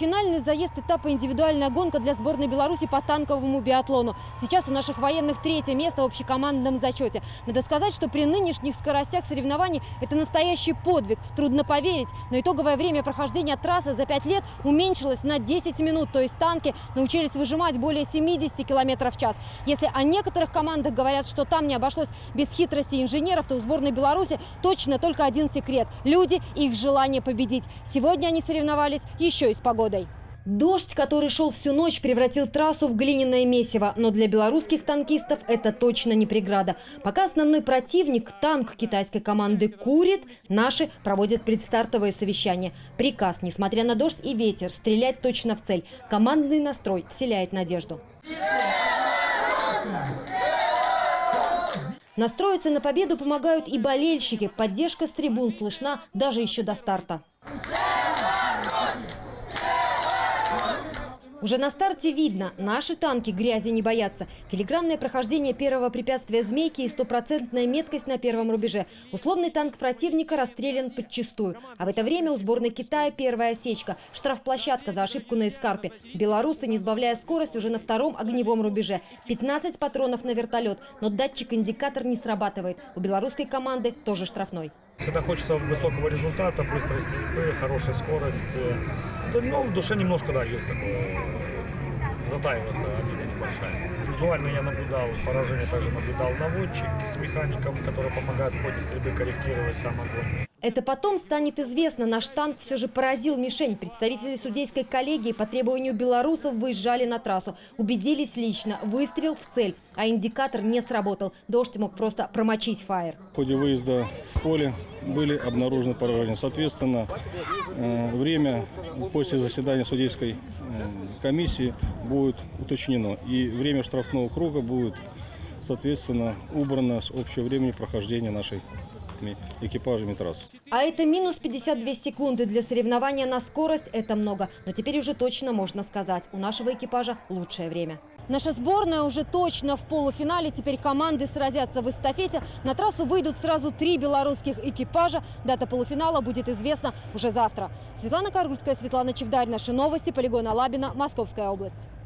Финальный заезд этапа индивидуальная гонка для сборной Беларуси по танковому биатлону. Сейчас у наших военных третье место в общекомандном зачете. Надо сказать, что при нынешних скоростях соревнований это настоящий подвиг. Трудно поверить, но итоговое время прохождения трассы за 5 лет уменьшилось на 10 минут. То есть танки научились выжимать более 70 км в час. Если о некоторых командах говорят, что там не обошлось без хитрости инженеров, то у сборной Беларуси точно только один секрет – люди и их желание победить. Сегодня они соревновались еще и с погодой. Дождь, который шел всю ночь, превратил трассу в глиняное месиво. Но для белорусских танкистов это точно не преграда. Пока основной противник, танк китайской команды, курит, наши проводят предстартовое совещание. Приказ, несмотря на дождь и ветер, стрелять точно в цель. Командный настрой вселяет надежду. Настроиться на победу помогают и болельщики. Поддержка с трибун слышна даже еще до старта. Уже на старте видно, наши танки грязи не боятся. Филигранное прохождение первого препятствия «Змейки» и стопроцентная меткость на первом рубеже. Условный танк противника расстрелян подчистую. А в это время у сборной Китая первая осечка. Штрафплощадка за ошибку на эскарпе. Белорусы, не сбавляя скорость, уже на втором огневом рубеже. 15 патронов на вертолет, но датчик-индикатор не срабатывает. У белорусской команды тоже штрафной. Всегда хочется высокого результата, быстрости езды, хорошей скорости. Но в душе немножко, да, есть такое затаиваться, обида небольшая. Визуально я наблюдал поражение, также наблюдал наводчик с механиком, который помогает в ходе стрельбы корректировать сам огонь. Это потом станет известно. Наш танк все же поразил мишень. Представители судейской коллегии по требованию белорусов выезжали на трассу. Убедились лично. Выстрел в цель. А индикатор не сработал. Дождь мог просто промочить фаер. В ходе выезда в поле были обнаружены поражения. Соответственно, э, время после заседания судейской э, комиссии будет уточнено. И время штрафного круга будет, соответственно, убрано с общего времени прохождения нашей экипажами трасс. А это минус 52 секунды. Для соревнования на скорость это много. Но теперь уже точно можно сказать, у нашего экипажа лучшее время. Наша сборная уже точно в полуфинале. Теперь команды сразятся в эстафете. На трассу выйдут сразу три белорусских экипажа. Дата полуфинала будет известна уже завтра. Светлана Каргульская, Светлана Чевдарь. Наши новости. Полигон Алабина. Московская область.